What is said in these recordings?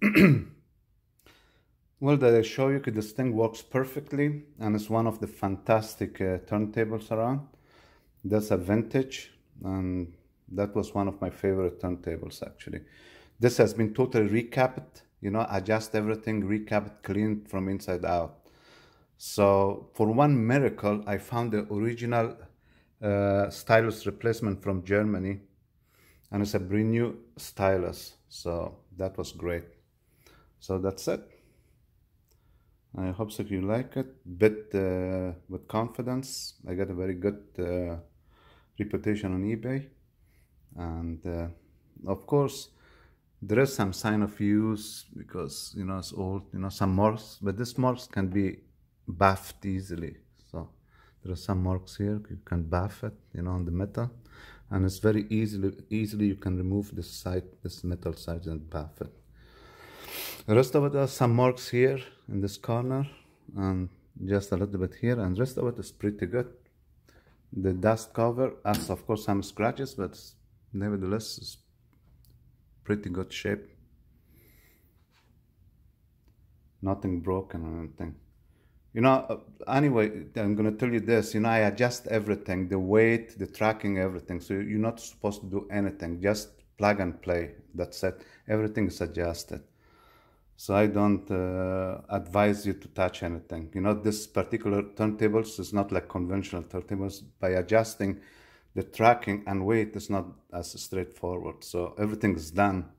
well, that I show you this thing works perfectly and it's one of the fantastic uh, turntables around. That's a vintage and that was one of my favorite turntables actually. This has been totally recapped, you know, adjust everything, recapped, cleaned from inside out. So for one miracle, I found the original uh, stylus replacement from Germany and it's a brand new stylus. So that was great. So that's it. I hope so you like it. Bit uh, with confidence. I got a very good uh, reputation on eBay. And uh, of course, there is some sign of use because, you know, it's old, you know, some marks, but this marks can be buffed easily. So there are some marks here, you can buff it, you know, on the metal. And it's very easily, easily you can remove this side, this metal side and buff it. The rest of it are some marks here in this corner and just a little bit here and rest of it is pretty good. The dust cover has of course some scratches but nevertheless it's pretty good shape. Nothing broken or anything. You know, uh, anyway, I'm going to tell you this. You know, I adjust everything, the weight, the tracking, everything. So you're not supposed to do anything. Just plug and play. That's it. Everything is adjusted. So I don't uh, advise you to touch anything. You know, this particular turntables is not like conventional turntables. By adjusting the tracking and weight is not as straightforward. So everything is done.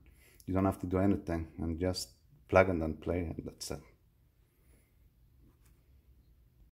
You don't have to do anything and just plug and then play and that's it.